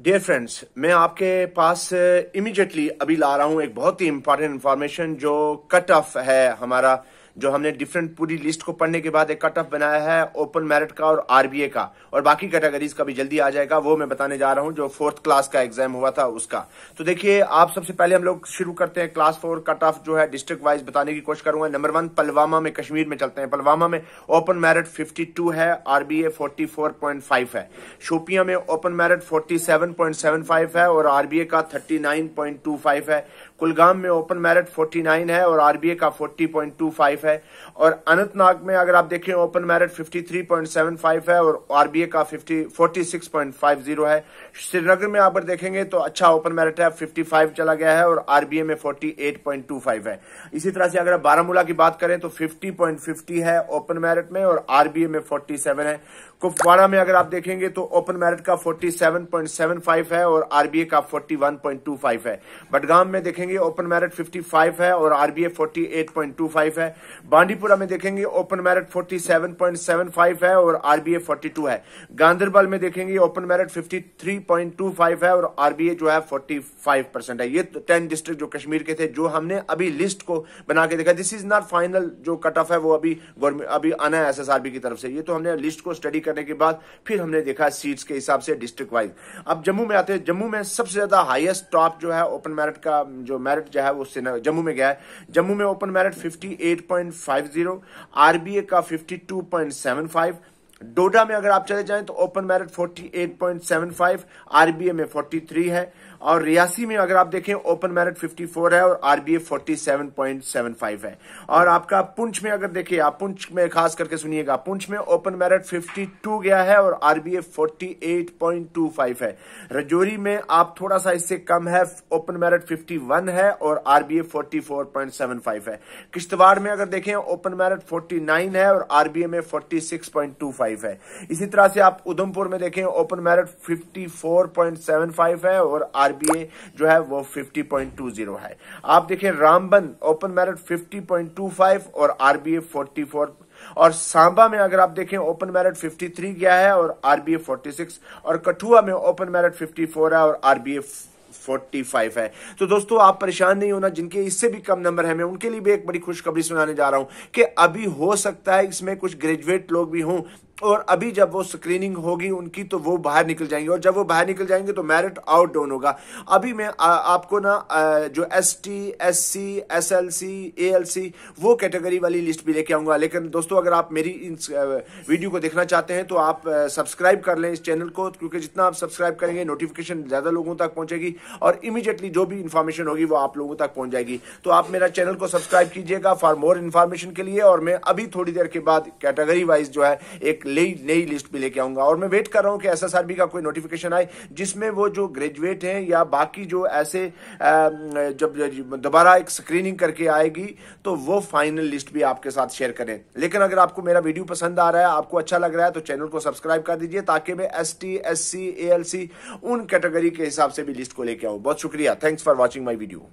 Dear friends मैं आपके पास immediately अभी ला रहा हूँ एक बहुत ही इंपॉर्टेंट इन्फॉर्मेशन जो कट ऑफ़ है हमारा जो हमने डिफरेंट पूरी लिस्ट को पढ़ने के बाद एक कट ऑफ़ बनाया है ओपन मेरिट का और आरबीए का। और बाकी कैटेगरीज का भी जल्दी आ जाएगा, वो मैं बताने जा रहा हूँ, जो फोर्थ क्लास का एग्ज़ाम हुआ था उसका। तो देखिए, आप सबसे पहले हम लोग शुरू करते हैं क्लास फोर कट ऑफ़ जो है डिस्ट्रिक्ट वाइज बताने की कोशिश करूँगा। नंबर वन पलवामा में कश्मीर में चलते हैं। पलवामा में ओपन मेरिट फिफ्टी है आरबीए फोर्टी है। शोपिया में ओपन मेरिट फोर्टी है और आरबीए का थर्टी है। कुलगाम में ओपन मेरिट 49 है और आरबीए का 40.25 है। और अनंतनाग में अगर आप देखें ओपन मैरिट 53.75 है और आरबीए का 50 46.50 है। श्रीनगर में अगर देखेंगे तो अच्छा ओपन मैरिट है 55 चला गया है और आरबीए में 48.25 है। इसी तरह से अगर आप बारामूला की बात करें तो 50.50 है ओपन मैरिट में और आरबीए में 47 है। कुपवाड़ा में अगर आप देखेंगे तो ओपन मेरिट का 47.75 है और आरबीए का 41.25 है। बडगाम में देखेंगे ओपन मेरिट 55 है और आरबीए 48.25 है। बांडीपुरा में देखेंगे ओपन मेरिट 47.75 है और आरबीए 42 है। गांधरबल में देखेंगे ओपन मेरिट 53.25 है और आरबीए जो है 45 परसेंट है। ये टेन तो डिस्ट्रिक्ट जो कश्मीर के थे, जो हमने अभी लिस्ट को बना के देखा। दिस इज़ नॉट फाइनल जो कट ऑफ़ है, वो अभी अभी आना है एसएसआरबी की तरफ़ से। ये तो हमने लिस्ट को स्टडी करने के बाद फिर हमने देखा सीट्स के हिसाब से डिस्ट्रिक्ट वाइज अब जम्मू में आते हैं, जम्मू में सबसे ज़्यादा हाईएस्ट टॉप जो है ओपन मैरिट का, जो मेरिट जो है वो जम्मू में गया है। जम्मू में ओपन मेरिट 58.50 आरबीए का 52.75 डोडा में अगर आप चले जाएँ तो ओपन मेरिट 48.75 आरबीए में 43 है। और रियासी में अगर आप देखें, ओपन मेरिट 54 है और आरबीए 47.75 है। और आपका पुंछ में अगर देखिए, आप पुंछ में खास करके सुनिएगा, पुंछ में ओपन मेरिट 52 गया है और आरबीए 48.25 है। रजौरी में आप थोड़ा सा इससे कम है, ओपन मेरिट 51 है और आरबीए 44.75 है। किश्तवाड़ में अगर देखें, ओपन मेरिट 49 है और आरबीए में 46.25 है। इसी तरह से आप उधमपुर में देखें ओपन मेरिट 54.75 है और आरबीए जो है वो 50.20 है। आप देखें, रामबन ओपन मेरिट 50.25 और आरबीए 44 और सांबा में अगर आप देखें ओपन मेरिट 53 गया है और आरबीए 46 और कठुआ में ओपन मेरिट 54 है और आरबीए 45 है। तो दोस्तों, आप परेशान नहीं होना, जिनके इससे भी कम नंबर है, मैं उनके लिए भी एक बड़ी खुशखबरी सुनाने जा रहा हूँ कि अभी हो सकता है इसमें कुछ ग्रेजुएट लोग भी हों और अभी जब वो स्क्रीनिंग होगी उनकी तो वो बाहर निकल जाएँगे। और जब वो बाहर निकल जाएँगे तो मेरिट आउट डाउन होगा। अभी मैं आ, आपको ना जो S T S C S L C A L C वो कैटेगरी वाली लिस्ट भी लेके आऊँगा। लेकिन दोस्तों अगर आप मेरी इस वीडियो को देखना चाहते हैं तो आप सब्सक्राइब कर लें इस चैनल को क्योंकि जितना आप सब्सक्राइब करेंगे नोटिफिकेशन ज़्यादा लोगों तक पहुंचेगी और इमीजिएटली जो भी इंफॉर्मेशन होगी वो आप लोगों तक पहुँच जाएगी। तो आप मेरा चैनल को सब्सक्राइब कीजिएगा फॉर मोर इन्फॉर्मेशन के लिए और मैं अभी थोड़ी देर के बाद कैटेगरी वाइज जो है एक नई नई लिस्ट भी लेके आऊँगा। और मैं वेट कर रहा हूँ कि एसएसआरबी का कोई नोटिफिकेशन आए, जिसमें वो जो ग्रेजुएट हैं या बाकी जो ऐसे जब दोबारा एक स्क्रीनिंग करके आएगी तो वो फाइनल लिस्ट भी आपके साथ शेयर करें। लेकिन अगर आपको मेरा वीडियो पसंद आ रहा है, आपको अच्छा लग रहा है तो चैनल को सब्सक्राइब कर दीजिए, ताकि मैं S T S C A L C उन कैटेगरी के हिसाब से भी लिस्ट को लेके आऊँ। बहुत शुक्रिया। Thanks for watching my video